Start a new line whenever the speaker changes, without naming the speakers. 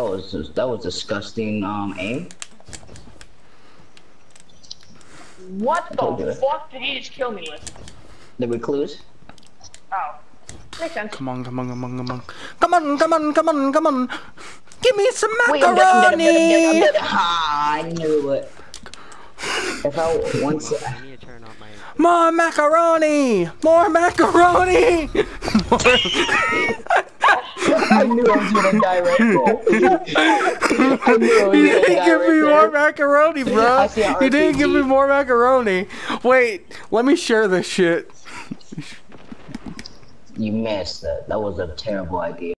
That was that was disgusting. Um, aim.
What the fuck did he just kill me with?
The recluse.
Oh. Makes sense.
Come on, come on, come on, come on. Come on, come on, come on, come on. Give me some
Wait,
macaroni.
Ah, I knew it. If I once,
I need to turn off my.
More macaroni. More macaroni.
I knew I was gonna die right there. I knew I was
You didn't give
right
me
there.
more macaroni, bro.
I see an
You didn't give me more macaroni. Wait, let me share this shit.
You missed it. That was a terrible idea.